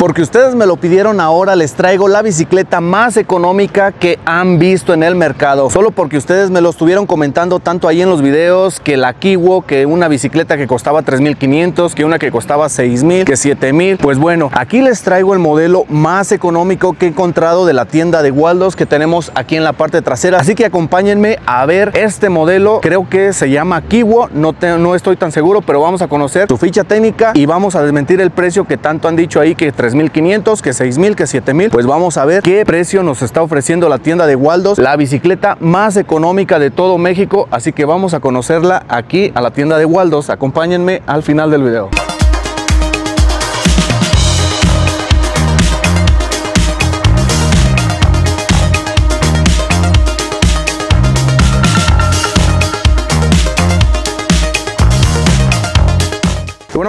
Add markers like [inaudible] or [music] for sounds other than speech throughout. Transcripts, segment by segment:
Porque ustedes me lo pidieron ahora, les traigo la bicicleta más económica que han visto en el mercado. Solo porque ustedes me lo estuvieron comentando tanto ahí en los videos que la Kiwo, que una bicicleta que costaba 3.500, que una que costaba 6.000, que 7.000. Pues bueno, aquí les traigo el modelo más económico que he encontrado de la tienda de Waldos que tenemos aquí en la parte trasera. Así que acompáñenme a ver este modelo. Creo que se llama Kiwo, no, no estoy tan seguro, pero vamos a conocer su ficha técnica y vamos a desmentir el precio que tanto han dicho ahí que 3.500, que 6.000, que 7.000. Pues vamos a ver qué precio nos está ofreciendo la tienda de Waldos, la bicicleta más económica de todo México. Así que vamos a conocerla aquí a la tienda de Waldos. Acompáñenme al final del video.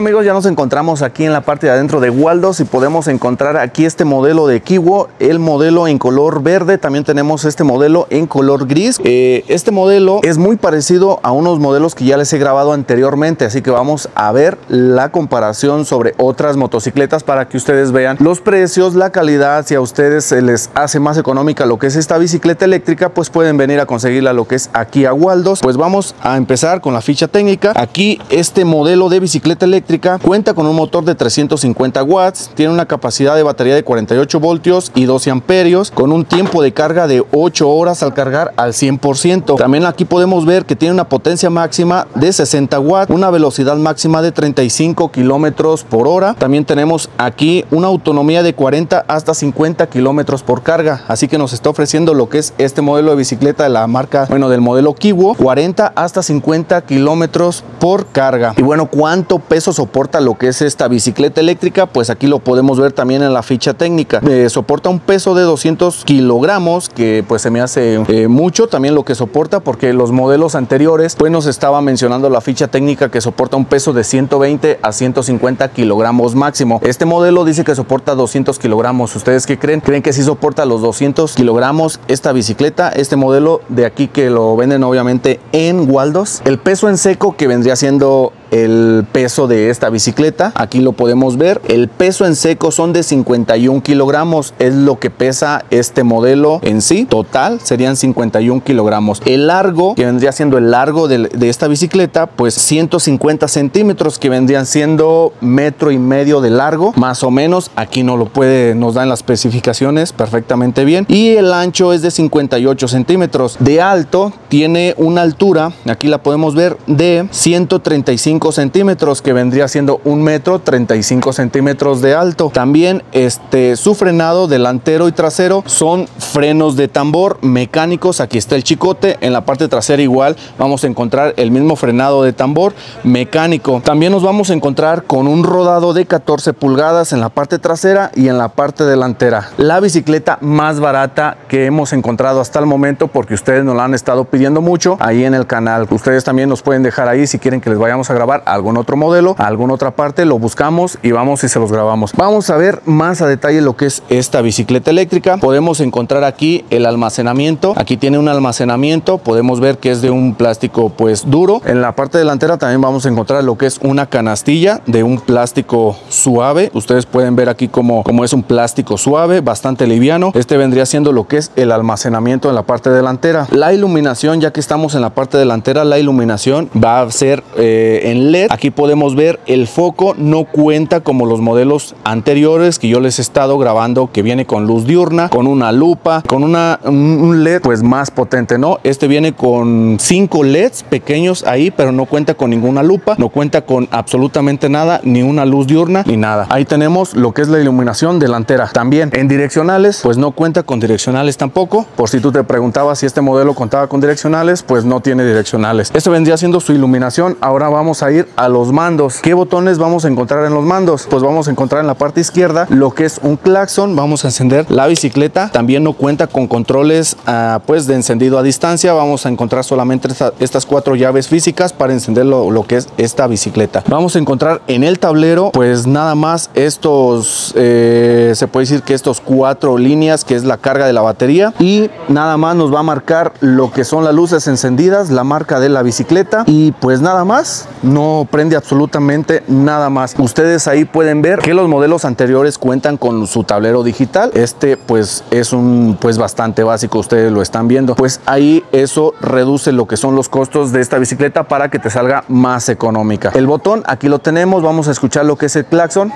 Amigos, ya nos encontramos aquí en la parte de adentro de Waldos y podemos encontrar aquí este modelo de Kiwo, el modelo en color verde, también tenemos este modelo en color gris. Eh, este modelo es muy parecido a unos modelos que ya les he grabado anteriormente, así que vamos a ver la comparación sobre otras motocicletas para que ustedes vean los precios, la calidad, si a ustedes se les hace más económica lo que es esta bicicleta eléctrica, pues pueden venir a conseguirla lo que es aquí a Waldos. Pues vamos a empezar con la ficha técnica. Aquí este modelo de bicicleta eléctrica cuenta con un motor de 350 watts, tiene una capacidad de batería de 48 voltios y 12 amperios, con un tiempo de carga de 8 horas al cargar al 100%. También aquí podemos ver que tiene una potencia máxima de 60 watts, una velocidad máxima de 35 kilómetros por hora. También tenemos aquí una autonomía de 40 hasta 50 kilómetros por carga, así que nos está ofreciendo lo que es este modelo de bicicleta de la marca, bueno, del modelo Kiwo, 40 hasta 50 kilómetros por carga. Y bueno, ¿cuánto peso soporta lo que es esta bicicleta eléctrica, pues aquí lo podemos ver también en la ficha técnica. Soporta un peso de 200 kilogramos, que pues se me hace eh, mucho también lo que soporta, porque los modelos anteriores pues nos estaba mencionando la ficha técnica que soporta un peso de 120 a 150 kilogramos máximo. Este modelo dice que soporta 200 kilogramos. ¿Ustedes qué creen? ¿Creen que sí soporta los 200 kilogramos esta bicicleta? Este modelo de aquí que lo venden obviamente en Waldos. El peso en seco que vendría siendo el peso de esta bicicleta. Aquí lo podemos ver. El peso en seco son de 51 kilogramos. Es lo que pesa este modelo en sí. Total serían 51 kilogramos. El largo, que vendría siendo el largo de, de esta bicicleta, pues 150 centímetros, que vendrían siendo metro y medio de largo. Más o menos. Aquí no lo puede, nos dan las especificaciones perfectamente bien. Y el ancho es de 58 centímetros. De alto tiene una altura, aquí la podemos ver, de 135 centímetros, que vendría siendo un metro 35 centímetros de alto. También este, su frenado delantero y trasero son frenos de tambor mecánicos. Aquí está el chicote. En la parte trasera igual vamos a encontrar el mismo frenado de tambor mecánico. También nos vamos a encontrar con un rodado de 14 pulgadas en la parte trasera y en la parte delantera. La bicicleta más barata que hemos encontrado hasta el momento porque ustedes nos la han estado pidiendo mucho ahí en el canal. Ustedes también nos pueden dejar ahí si quieren que les vayamos a grabar algún otro modelo, alguna otra parte, lo buscamos y vamos y se los grabamos. Vamos a ver más a detalle lo que es esta bicicleta eléctrica. Podemos encontrar aquí el almacenamiento. Aquí tiene un almacenamiento. Podemos ver que es de un plástico pues duro. En la parte delantera también vamos a encontrar lo que es una canastilla de un plástico suave. Ustedes pueden ver aquí como, como es un plástico suave, bastante liviano. Este vendría siendo lo que es el almacenamiento en la parte delantera. La iluminación, ya que estamos en la parte delantera, la iluminación va a ser eh, en LED. Aquí podemos ver el foco no cuenta como los modelos anteriores que yo les he estado grabando que viene con luz diurna, con una lupa, con una, un LED pues más potente, ¿no? Este viene con cinco LEDs pequeños ahí, pero no cuenta con ninguna lupa, no cuenta con absolutamente nada, ni una luz diurna, ni nada. Ahí tenemos lo que es la iluminación delantera. También en direccionales, pues no cuenta con direccionales tampoco. Por si tú te preguntabas si este modelo contaba con direccionales, pues no tiene direccionales. Esto vendría siendo su iluminación. Ahora vamos a ir a los mandos. ¿Qué botones vamos a encontrar en los mandos? Pues vamos a encontrar en la parte izquierda lo que es un claxon. Vamos a encender la bicicleta. También no cuenta con controles uh, pues de encendido a distancia. Vamos a encontrar solamente esta, estas cuatro llaves físicas para encender lo, lo, que es esta bicicleta. Vamos a encontrar en el tablero pues nada más estos eh, se puede decir que estos cuatro líneas que es la carga de la batería y nada más nos va a marcar lo que son las luces encendidas, la marca de la bicicleta y pues nada más, no prende absolutamente nada más. Ustedes ahí pueden ver que los modelos anteriores cuentan con su tablero digital. Este pues es un pues bastante básico, ustedes lo están viendo. Pues ahí eso reduce lo que son los costos de esta bicicleta para que te salga más económica. El botón aquí lo tenemos, vamos a escuchar lo que es el claxon.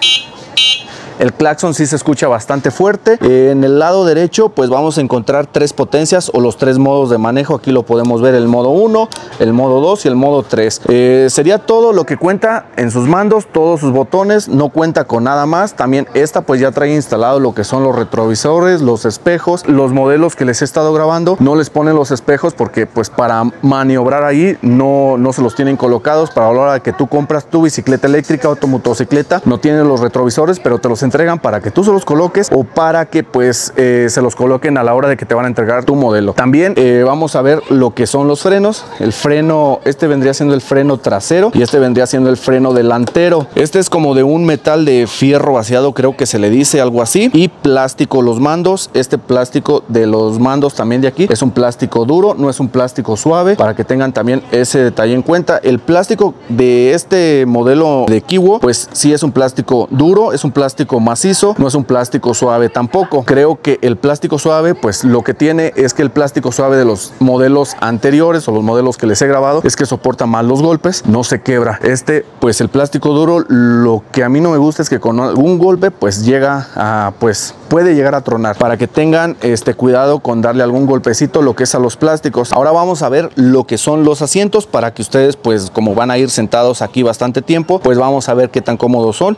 El claxon sí se escucha bastante fuerte. En el lado derecho pues vamos a encontrar tres potencias o los tres modos de manejo. Aquí lo podemos ver el modo 1, el modo 2 y el modo 3. Eh, sería todo lo que cuenta en sus mandos, todos sus botones. No cuenta con nada más. También esta pues ya trae instalado lo que son los retrovisores, los espejos. Los modelos que les he estado grabando no les ponen los espejos porque pues para maniobrar ahí no, no se los tienen colocados. Para la hora que tú compras tu bicicleta eléctrica o tu motocicleta no tienen los retrovisores pero te los entregan para que tú se los coloques o para que pues eh, se los coloquen a la hora de que te van a entregar tu modelo. También eh, vamos a ver lo que son los frenos. El freno, este vendría siendo el freno trasero y este vendría siendo el freno delantero. Este es como de un metal de fierro vaciado, creo que se le dice algo así. Y plástico los mandos. Este plástico de los mandos también de aquí es un plástico duro, no es un plástico suave, para que tengan también ese detalle en cuenta. El plástico de este modelo de Kiwo, pues sí es un plástico duro, es un plástico macizo, no es un plástico suave tampoco. Creo que el plástico suave, pues lo que tiene es que el plástico suave de los modelos anteriores o los modelos que les he grabado es que soporta más los golpes, no se quebra. Este, pues el plástico duro, lo que a mí no me gusta es que con algún golpe, pues llega a, pues puede llegar a tronar. Para que tengan este cuidado con darle algún golpecito lo que es a los plásticos. Ahora vamos a ver lo que son los asientos para que ustedes, pues como van a ir sentados aquí bastante tiempo, pues vamos a ver qué tan cómodos son.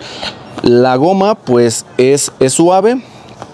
La goma pues es, es suave,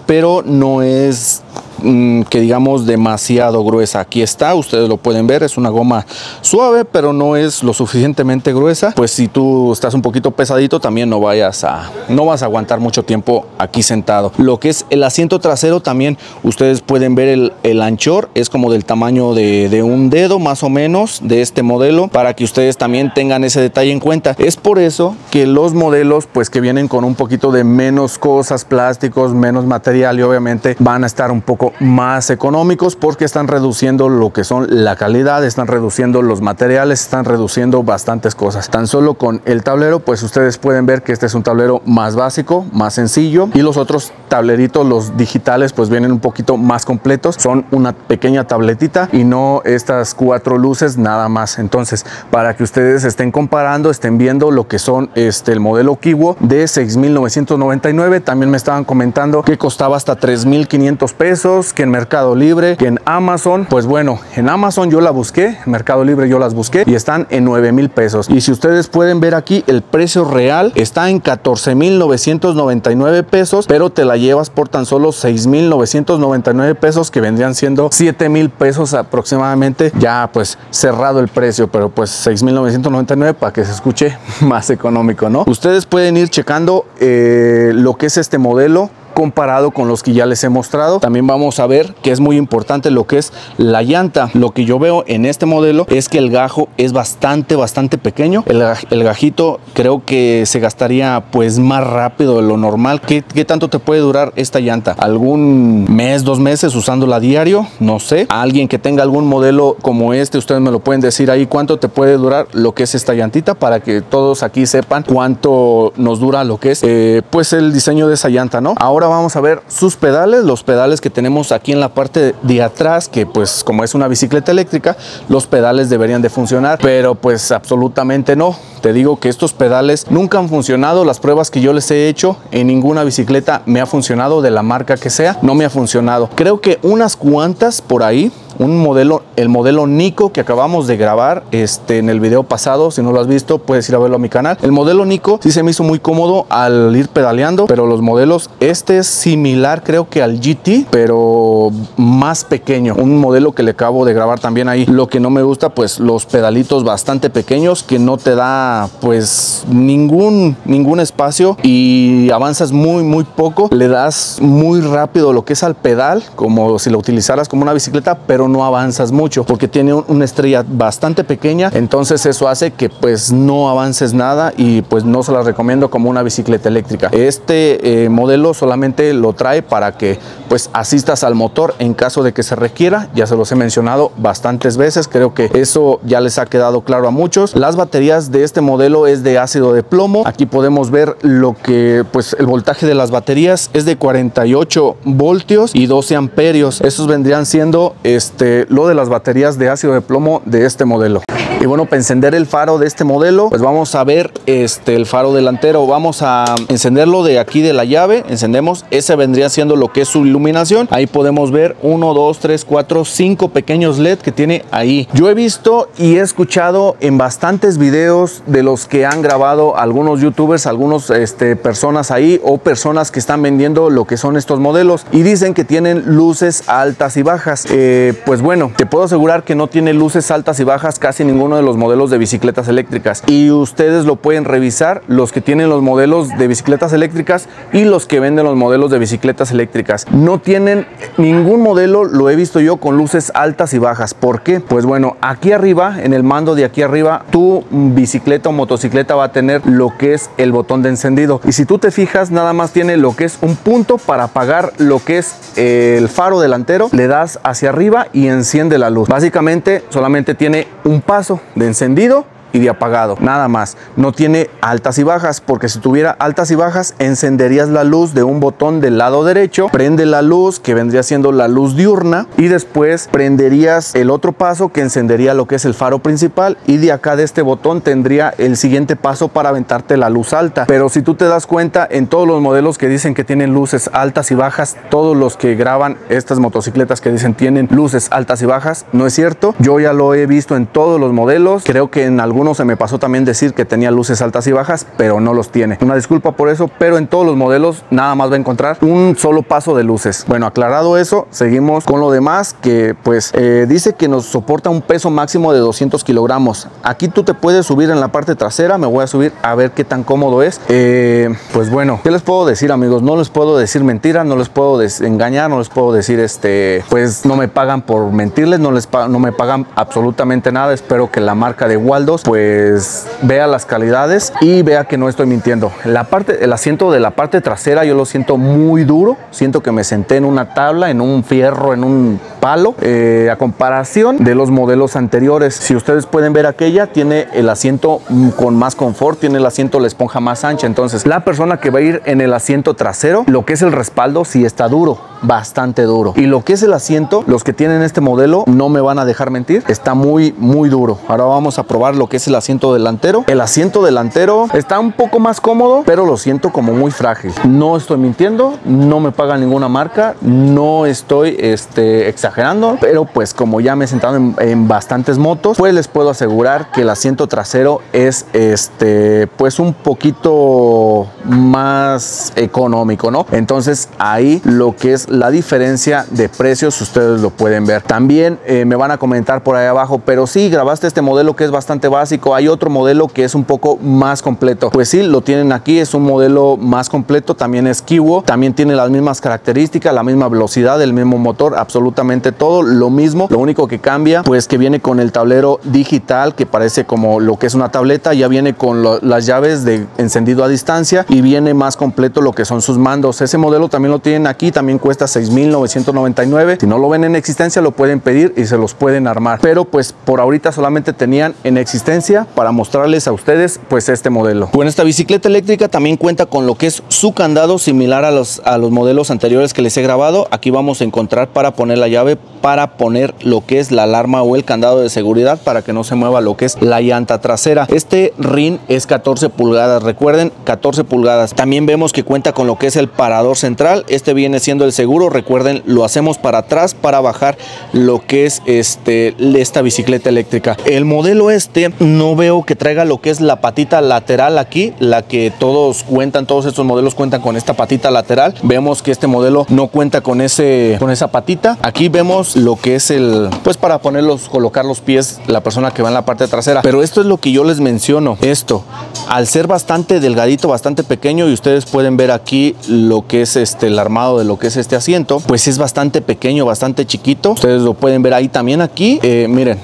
pero no es Mm, que digamos demasiado gruesa. Aquí está, ustedes lo pueden ver, es una goma suave, pero no es lo suficientemente gruesa. Pues si tú estás un poquito pesadito, también no vayas a, no vas a aguantar mucho tiempo aquí sentado. Lo que es el asiento trasero también, ustedes pueden ver el, el anchor, es como del tamaño de, de un dedo más o menos de este modelo, para que ustedes también tengan ese detalle en cuenta. Es por eso que los modelos, pues que vienen con un poquito de menos cosas, plásticos, menos material y obviamente van a estar un poco más económicos porque están reduciendo lo que son la calidad, están reduciendo los materiales, están reduciendo bastantes cosas. Tan solo con el tablero, pues ustedes pueden ver que este es un tablero más básico, más sencillo y los otros tableritos, los digitales, pues vienen un poquito más completos. Son una pequeña tabletita y no estas cuatro luces nada más. Entonces, para que ustedes estén comparando, estén viendo lo que son este el modelo Kiwo de 6.999. También me estaban comentando que costaba hasta 3.500 pesos que en Mercado Libre, que en Amazon. Pues bueno, en Amazon yo la busqué, en Mercado Libre yo las busqué y están en 9 mil pesos. Y si ustedes pueden ver aquí, el precio real está en 14 mil 999 pesos, pero te la llevas por tan solo 6 mil 999 pesos, que vendrían siendo 7 mil pesos aproximadamente. Ya pues cerrado el precio, pero pues 6 mil 999 para que se escuche [laughs] más económico, ¿no? Ustedes pueden ir checando eh, lo que es este modelo comparado con los que ya les he mostrado. También vamos a ver que es muy importante lo que es la llanta. Lo que yo veo en este modelo es que el gajo es bastante, bastante pequeño. El, gajito creo que se gastaría pues más rápido de lo normal. ¿Qué, ¿Qué, tanto te puede durar esta llanta? ¿Algún mes, dos meses usándola a diario? No sé. alguien que tenga algún modelo como este, ustedes me lo pueden decir ahí cuánto te puede durar lo que es esta llantita para que todos aquí sepan cuánto nos dura lo que es eh, pues el diseño de esa llanta, ¿no? Ahora vamos a ver sus pedales, los pedales que tenemos aquí en la parte de atrás, que pues como es una bicicleta eléctrica, los pedales deberían de funcionar, pero pues absolutamente no. Te digo que estos pedales nunca han funcionado, las pruebas que yo les he hecho en ninguna bicicleta me ha funcionado de la marca que sea, no me ha funcionado. Creo que unas cuantas por ahí un modelo, el modelo Nico que acabamos de grabar este, en el video pasado. Si no lo has visto, puedes ir a verlo a mi canal. El modelo Nico sí se me hizo muy cómodo al ir pedaleando, pero los modelos, este similar creo que al GT, pero más pequeño. Un modelo que le acabo de grabar también ahí. Lo que no me gusta, pues los pedalitos bastante pequeños que no te da pues ningún, ningún espacio y avanzas muy, muy poco. Le das muy rápido lo que es al pedal, como si lo utilizaras como una bicicleta, pero no avanzas mucho porque tiene una estrella bastante pequeña, entonces eso hace que pues no avances nada y pues no se la recomiendo como una bicicleta eléctrica. Este eh, modelo solamente lo trae para que pues asistas al motor en caso de que se requiera. Ya se los he mencionado bastantes veces, creo que eso ya les ha quedado claro a muchos. Las baterías de este modelo es de ácido de plomo. Aquí podemos ver lo que pues el voltaje de las baterías es de 48 voltios y 12 amperios. Esos vendrían siendo este lo de las baterías de ácido de plomo de este modelo. Y bueno, para encender el faro de este modelo, pues vamos a ver este, el faro delantero. Vamos a encenderlo de aquí de la llave. Encendemos. Ese vendría siendo lo que es su iluminación. Ahí podemos ver 1, 2, 3, 4, 5 pequeños LED que tiene ahí. Yo he visto y he escuchado en bastantes videos de los que han grabado algunos youtubers, algunos este, personas ahí o personas que están vendiendo lo que son estos modelos y dicen que tienen luces altas y bajas. Eh, pues bueno, te puedo asegurar que no tiene luces altas y bajas casi ninguno de los modelos de bicicletas eléctricas y ustedes lo pueden revisar los que tienen los modelos de bicicletas eléctricas y los que venden los modelos de bicicletas eléctricas. No tienen ningún modelo, lo he visto yo, con luces altas y bajas. ¿Por qué? Pues bueno, aquí arriba, en el mando de aquí arriba, tu bicicleta o motocicleta va a tener lo que es el botón de encendido. Y si tú te fijas, nada más tiene lo que es un punto para apagar lo que es el faro delantero. Le das hacia arriba y enciende la luz. Básicamente solamente tiene un paso de encendido y de apagado, nada más. No tiene altas y bajas, porque si tuviera altas y bajas, encenderías la luz de un botón del lado derecho, prende la luz que vendría siendo la luz diurna y después prenderías el otro paso que encendería lo que es el faro principal y de acá de este botón tendría el siguiente paso para aventarte la luz alta. Pero si tú te das cuenta, en todos los modelos que dicen que tienen luces altas y bajas, todos los que graban estas motocicletas que dicen tienen luces altas y bajas, no es cierto. Yo ya lo he visto en todos los modelos, creo que en algunos se me pasó también decir que tenía luces altas y bajas, pero no los tiene. Una disculpa por eso, pero en todos los modelos nada más va a encontrar un solo paso de luces. Bueno, aclarado eso, seguimos con lo demás que pues eh, dice que nos soporta un peso máximo de 200 kilogramos. Aquí tú te puedes subir en la parte trasera, me voy a subir a ver qué tan cómodo es. Eh, pues bueno, ¿qué les puedo decir amigos? No les puedo decir mentiras, no les puedo engañar, no les puedo decir este, pues no me pagan por mentirles, no, les no me pagan absolutamente nada. Espero que la marca de Waldos pues vea las calidades y vea que no estoy mintiendo. La parte, el asiento de la parte trasera yo lo siento muy duro, siento que me senté en una tabla, en un fierro, en un palo, eh, a comparación de los modelos anteriores. Si ustedes pueden ver aquella, tiene el asiento con más confort, tiene el asiento la esponja más ancha, entonces la persona que va a ir en el asiento trasero, lo que es el respaldo sí está duro, bastante duro. Y lo que es el asiento, los que tienen este modelo no me van a dejar mentir, está muy muy duro. Ahora vamos a probar lo que es el asiento delantero. El asiento delantero está un poco más cómodo, pero lo siento como muy frágil. No estoy mintiendo, no me paga ninguna marca, no estoy este, exagerando, pero pues como ya me he sentado en, bastantes motos, pues les puedo asegurar que el asiento trasero es este, pues un poquito más económico, ¿no? Entonces ahí lo que es la diferencia de precios, ustedes lo pueden ver. También eh, me van a comentar por ahí abajo, pero sí, grabaste este modelo que es bastante básico hay otro modelo que es un poco más completo. Pues sí, lo tienen aquí, es un modelo más completo, también es Kiwo, también tiene las mismas características, la misma velocidad, el mismo motor, absolutamente todo lo mismo. Lo único que cambia, pues que viene con el tablero digital, que parece como lo que es una tableta, ya viene con las llaves de encendido a distancia y viene más completo lo que son sus mandos. Ese modelo también lo tienen aquí, también cuesta 6.999. Si no lo ven en existencia, lo pueden pedir y se los pueden armar. Pero pues por ahorita solamente tenían en existencia para mostrarles a ustedes pues este modelo. Bueno, esta bicicleta eléctrica también cuenta con lo que es su candado similar a los, a los modelos anteriores que les he grabado. Aquí vamos a encontrar para poner la llave, para poner lo que es la alarma o el candado de seguridad para que no se mueva lo que es la llanta trasera. Este ring es 14 pulgadas, recuerden 14 pulgadas. También vemos que cuenta con lo que es el parador central. Este viene siendo el seguro, recuerden lo hacemos para atrás para bajar lo que es este, esta bicicleta eléctrica. El modelo este no veo que traiga lo que es la patita lateral aquí, la que todos cuentan, todos estos modelos cuentan con esta patita lateral. Vemos que este modelo no cuenta con ese con esa patita. Aquí vemos lo que es el pues para ponerlos colocar los pies la persona que va en la parte trasera. Pero esto es lo que yo les menciono, esto al ser bastante delgadito, bastante pequeño y ustedes pueden ver aquí lo que es este el armado de lo que es este asiento, pues es bastante pequeño, bastante chiquito. Ustedes lo pueden ver ahí también aquí. Eh, miren,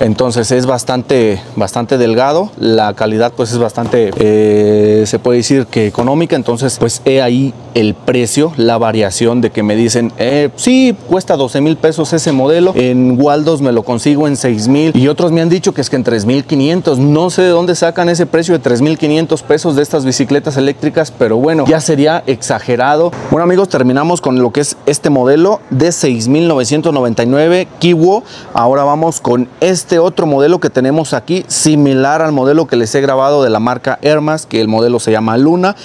entonces es bastante, bastante delgado, la calidad pues es bastante, eh, se puede decir que económica, entonces pues he ahí el precio, la variación de que me dicen, eh, sí, cuesta 12 mil pesos ese modelo, en Waldos me lo consigo en 6 mil y otros me han dicho que es que en 3.500, no sé de dónde sacan ese precio de 3.500 pesos de estas bicicletas eléctricas, pero bueno, ya sería exagerado. Bueno amigos, terminamos con lo que es este modelo de 6.999 Kiwo. Ahora vamos con este otro modelo que tenemos aquí, similar al modelo que les he grabado de la marca Hermas, que el modelo se llama Luna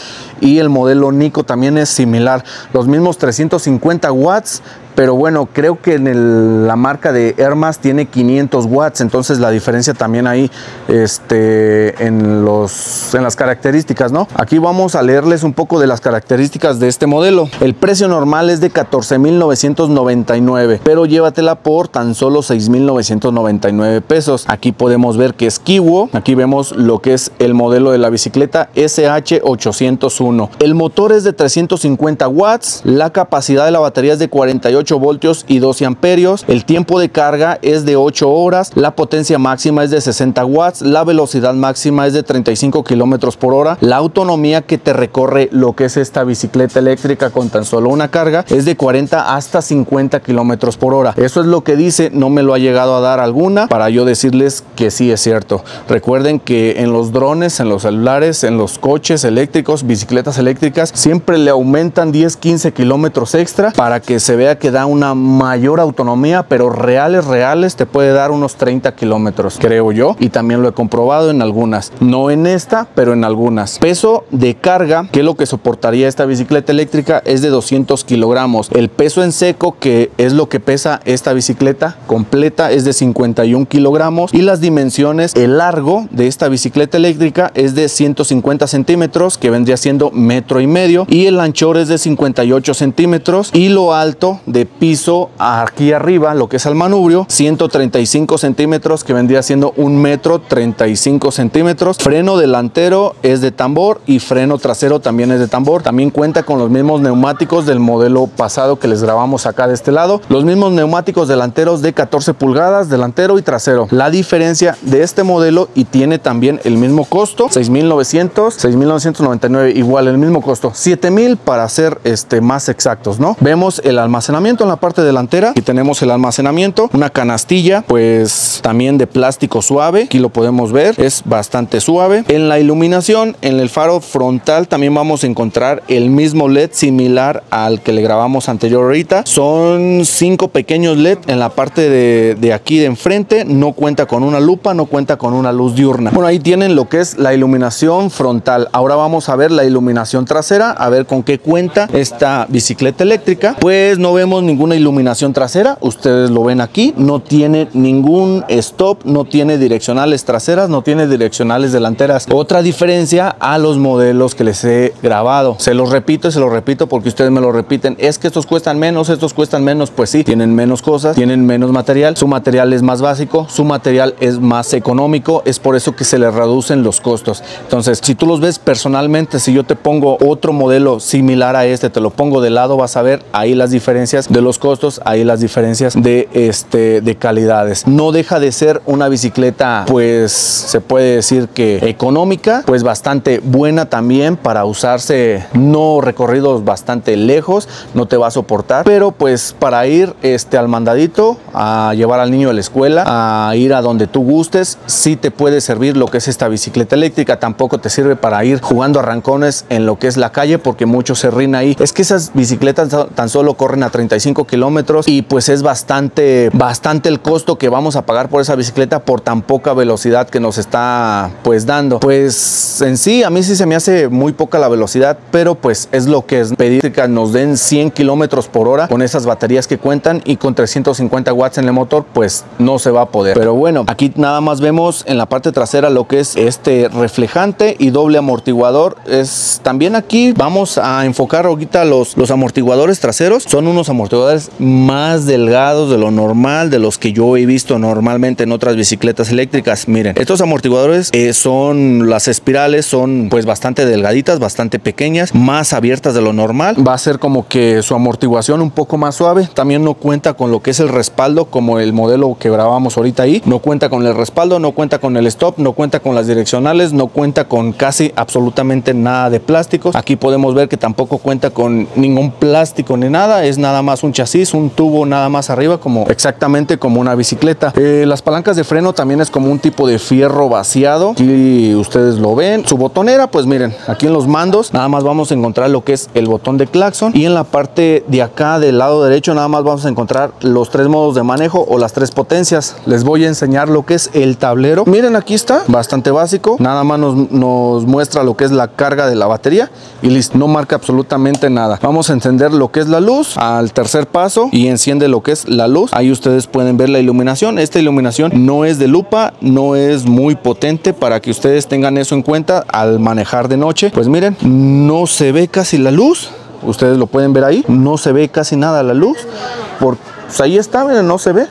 y el modelo Nico también es similar. Los mismos 350 watts, pero bueno, creo que en la marca de Hermas tiene 500 watts, entonces la diferencia también ahí este, en, los, en las características, ¿no? Aquí vamos a leerles un poco de las características de este modelo. El precio normal es de 14,999, pero llévatela por tan solo 6,999 pesos. Aquí podemos ver que es Kiwo, aquí vemos lo que es el modelo de la bicicleta SH801. El motor es de 350 watts, la capacidad de la batería es de 48 voltios y 12 amperios. El tiempo de carga es de 8 horas. La potencia máxima es de 60 watts. La velocidad máxima es de 35 kilómetros por hora. La autonomía que te recorre lo que es esta bicicleta eléctrica con tan solo una carga es de 40 hasta 50 kilómetros por hora. Eso es lo que dice. No me lo ha llegado a dar alguna para yo decirles que sí es cierto. Recuerden que en los drones, en los celulares, en los coches eléctricos, bicicletas eléctricas, siempre le aumentan 10, 15 kilómetros extra para que se vea que da una mayor autonomía, pero reales, reales te puede dar unos 30 kilómetros, creo yo. Y también lo he comprobado en algunas. No en esta, pero en algunas. Peso de carga, que es lo que soportaría esta bicicleta eléctrica, es de 200 kilogramos. El peso en seco, que es lo que pesa esta bicicleta completa, es de 51 kilogramos. Y las dimensiones, el largo de esta bicicleta eléctrica es de 150 centímetros, que vendría siendo metro y medio. Y el anchor es de 58 centímetros. Y lo alto de piso aquí arriba, lo que es el manubrio, 135 centímetros, que vendría siendo un metro 35 centímetros. Freno delantero es de tambor y freno trasero también es de tambor. También cuenta con los mismos neumáticos del modelo pasado que les grabamos acá de este lado. Los mismos neumáticos delanteros de 14 pulgadas, delantero y trasero. La diferencia de este modelo y tiene también el mismo costo, 6.900, 6.999, igual el mismo costo, 7.000 para ser este, más exactos, ¿no? Vemos el almacenamiento en la parte delantera y tenemos el almacenamiento, una canastilla pues también de plástico suave, aquí lo podemos ver, es bastante suave. En la iluminación, en el faro frontal también vamos a encontrar el mismo LED similar al que le grabamos anterior. Son cinco pequeños LED en la parte de, de aquí de enfrente, no cuenta con una lupa, no cuenta con una luz diurna. Bueno, ahí tienen lo que es la iluminación frontal. Ahora vamos a ver la iluminación trasera, a ver con qué cuenta esta bicicleta eléctrica. Pues no vemos ninguna iluminación trasera, ustedes lo ven aquí, no tiene ningún stop, no tiene direccionales traseras, no tiene direccionales delanteras. Otra diferencia a los modelos que les he grabado. Se los repito y se los repito porque ustedes me lo repiten, es que estos cuestan menos, estos cuestan menos, pues sí, tienen menos cosas, tienen menos material, su material es más básico, su material es más económico, es por eso que se les reducen los costos. Entonces, si tú los ves personalmente, si yo te pongo otro modelo similar a este, te lo pongo de lado, vas a ver ahí las diferencias de los costos, ahí las diferencias de, este, de calidades. No deja de ser una bicicleta, pues se puede decir que económica, pues bastante buena también para usarse no recorridos bastante lejos, no te va a soportar, pero pues para ir este, al mandadito, a llevar al niño a la escuela, a ir a donde tú gustes, sí te puede servir lo que es esta bicicleta eléctrica, tampoco te sirve para ir jugando arrancones en lo que es la calle porque muchos se ríen ahí. Es que esas bicicletas tan solo corren a 35 kilómetros y pues es bastante, bastante el costo que vamos a pagar por esa bicicleta por tan poca velocidad que nos está pues dando. Pues en sí, a mí sí se me hace muy poca la velocidad, pero pues es lo que es pedir que nos den 100 kilómetros por hora con esas baterías que cuentan y con 350 watts en el motor, pues no se va a poder. Pero bueno, aquí nada más vemos en la parte trasera lo que es este reflejante y doble amortiguador. Es también aquí vamos a enfocar ahorita los, los amortiguadores traseros. Son unos amortiguadores amortiguadores más delgados de lo normal, de los que yo he visto normalmente en otras bicicletas eléctricas. Miren, estos amortiguadores eh, son las espirales, son pues bastante delgaditas, bastante pequeñas, más abiertas de lo normal. Va a ser como que su amortiguación un poco más suave. También no cuenta con lo que es el respaldo, como el modelo que grabamos ahorita ahí. No cuenta con el respaldo, no cuenta con el stop, no cuenta con las direccionales, no cuenta con casi absolutamente nada de plásticos. Aquí podemos ver que tampoco cuenta con ningún plástico ni nada, es nada más un chasis, un tubo nada más arriba, como exactamente como una bicicleta. Eh, las palancas de freno también es como un tipo de fierro vaciado. Aquí ustedes lo ven. Su botonera, pues miren, aquí en los mandos nada más vamos a encontrar lo que es el botón de claxon y en la parte de acá del lado derecho nada más vamos a encontrar los tres modos de manejo o las tres potencias. Les voy a enseñar lo que es el tablero. Miren, aquí está, bastante básico. Nada más nos, muestra lo que es la carga de la batería y listo, no marca absolutamente nada. Vamos a encender lo que es la luz tercer paso y enciende lo que es la luz. Ahí ustedes pueden ver la iluminación. Esta iluminación no es de lupa, no es muy potente para que ustedes tengan eso en cuenta al manejar de noche. Pues miren, no se ve casi la luz. Ustedes lo pueden ver ahí. No se ve casi nada la luz. Por, pues ahí está, miren, no se ve.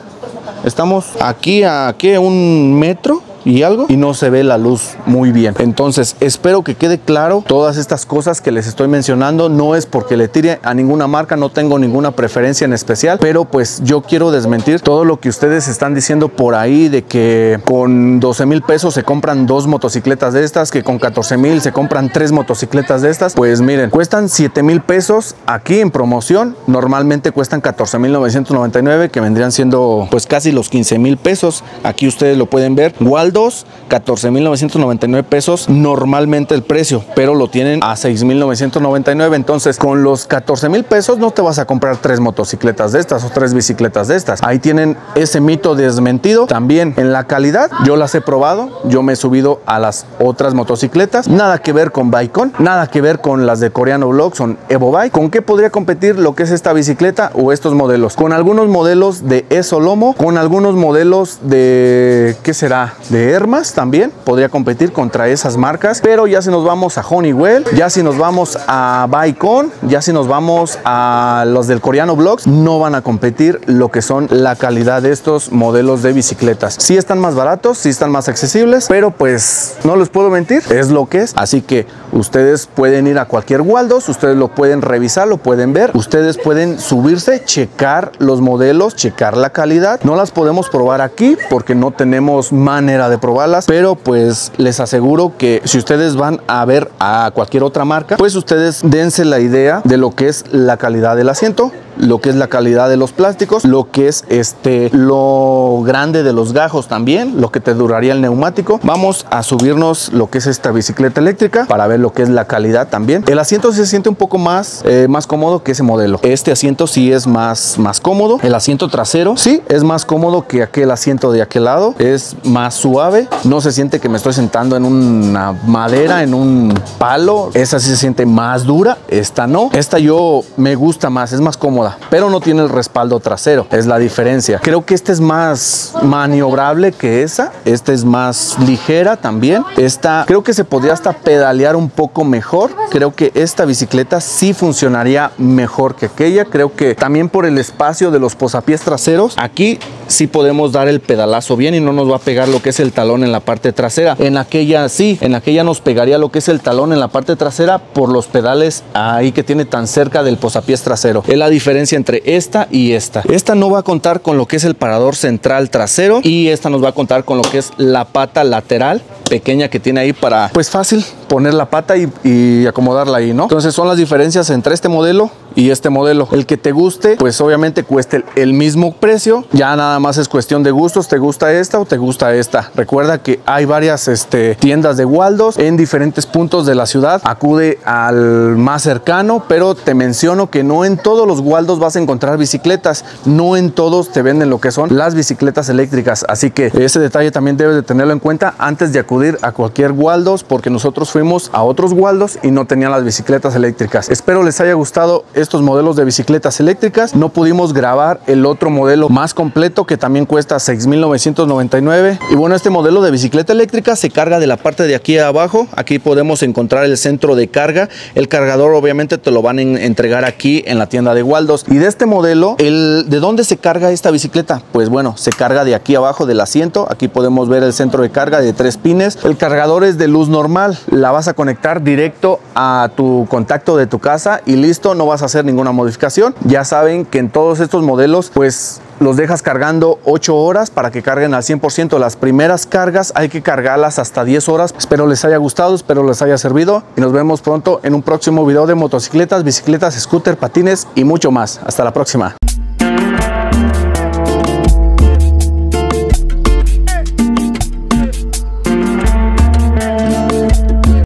Estamos aquí a un metro y algo y no se ve la luz muy bien. Entonces espero que quede claro todas estas cosas que les estoy mencionando. No es porque le tire a ninguna marca, no tengo ninguna preferencia en especial, pero pues yo quiero desmentir todo lo que ustedes están diciendo por ahí de que con 12 mil pesos se compran dos motocicletas de estas, que con 14 mil se compran tres motocicletas de estas. Pues miren, cuestan 7 mil pesos aquí en promoción. Normalmente cuestan 14 mil 999 que vendrían siendo pues casi los 15 mil pesos. Aquí ustedes lo pueden ver. Waldo 14.999 pesos normalmente el precio, pero lo tienen a 6.999. Entonces, con los 14 mil pesos no te vas a comprar tres motocicletas de estas o tres bicicletas de estas. Ahí tienen ese mito desmentido. También en la calidad, yo las he probado, yo me he subido a las otras motocicletas. Nada que ver con Bicon, nada que ver con las de Coreano Vlog, son Evo Bike. ¿Con qué podría competir lo que es esta bicicleta o estos modelos? Con algunos modelos de ESO Lomo, con algunos modelos de, ¿qué será? De Hermas también podría competir contra esas marcas, pero ya si nos vamos a Honeywell, ya si nos vamos a Bicon, ya si nos vamos a los del coreano Blogs, no van a competir lo que son la calidad de estos modelos de bicicletas. Sí están más baratos, sí están más accesibles, pero pues no les puedo mentir, es lo que es. Así que ustedes pueden ir a cualquier Waldos, ustedes lo pueden revisar, lo pueden ver, ustedes pueden subirse, checar los modelos, checar la calidad. No las podemos probar aquí porque no tenemos manera de probarlas, pero pues les aseguro que si ustedes van a ver a cualquier otra marca, pues ustedes dense la idea de lo que es la calidad del asiento, lo que es la calidad de los plásticos, lo que es este lo grande de los gajos también, lo que te duraría el neumático. Vamos a subirnos lo que es esta bicicleta eléctrica para ver lo que es la calidad también. El asiento se siente un poco más, eh, más cómodo que ese modelo. Este asiento sí es más, más cómodo. El asiento trasero sí es más cómodo que aquel asiento de aquel lado. Es más suave. No se siente que me estoy sentando en una madera, en un palo. Esa sí se siente más dura. Esta no. Esta yo me gusta más, es más cómoda pero no tiene el respaldo trasero. Es la diferencia. Creo que esta es más maniobrable que esa. Esta es más ligera también. Esta creo que se podría hasta pedalear un poco mejor. Creo que esta bicicleta sí funcionaría mejor que aquella. Creo que también por el espacio de los posapiés traseros, aquí sí podemos dar el pedalazo bien y no nos va a pegar lo que es el talón en la parte trasera. En aquella sí, en aquella nos pegaría lo que es el talón en la parte trasera por los pedales ahí que tiene tan cerca del posapiés trasero. Es la diferencia entre esta y esta. Esta no va a contar con lo que es el parador central trasero y esta nos va a contar con lo que es la pata lateral pequeña que tiene ahí para, pues fácil, poner la pata y, acomodarla ahí, ¿no? Entonces son las diferencias entre este modelo y este modelo. El que te guste, pues obviamente cueste el, mismo precio. Ya nada más es cuestión de gustos. ¿Te gusta esta o te gusta esta? Recuerda que hay varias este, tiendas de Waldos en diferentes puntos de la ciudad. Acude al más cercano, pero te menciono que no en todos los Waldos vas a encontrar bicicletas. No en todos te venden lo que son las bicicletas eléctricas. Así que ese detalle también debes de tenerlo en cuenta antes de acudir a cualquier Waldos porque nosotros fuimos a otros Waldos y no tenían las bicicletas eléctricas. Espero les haya gustado estos modelos de bicicletas eléctricas. No pudimos grabar el otro modelo más completo que también cuesta 6.999. Y bueno, este modelo de bicicleta eléctrica se carga de la parte de aquí abajo. Aquí podemos encontrar el centro de carga. El cargador obviamente te lo van a entregar aquí en la tienda de Waldos. Y de este modelo, el, ¿de dónde se carga esta bicicleta? Pues bueno, se carga de aquí abajo del asiento. Aquí podemos ver el centro de carga de tres pines. El cargador es de luz normal. La vas a conectar directo a tu contacto de tu casa y listo, no vas a hacer ninguna modificación. Ya saben que en todos estos modelos, pues los dejas cargando 8 horas para que carguen al 100%. Las primeras cargas hay que cargarlas hasta 10 horas. Espero les haya gustado, espero les haya servido y nos vemos pronto en un próximo video de motocicletas, bicicletas, scooter, patines y mucho más. Hasta la próxima.